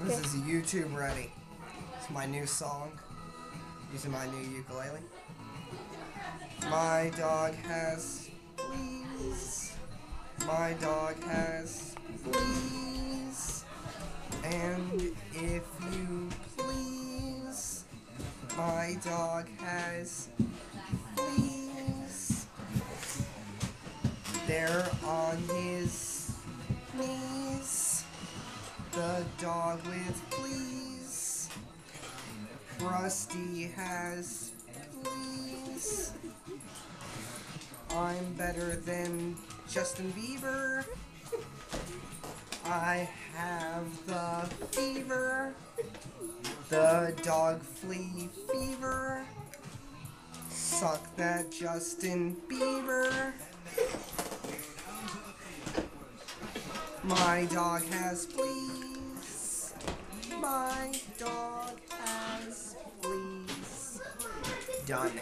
This is YouTube ready. It's my new song. Using my new ukulele. My dog has fleas. My dog has fleas. And if you please, my dog has fleas. They're on his. The dog with fleas. Rusty has fleas. I'm better than Justin Bieber. I have the fever. The dog flea fever. Suck that Justin Bieber. My dog has fleas. My dog has fleas. Done.